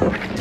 Woo!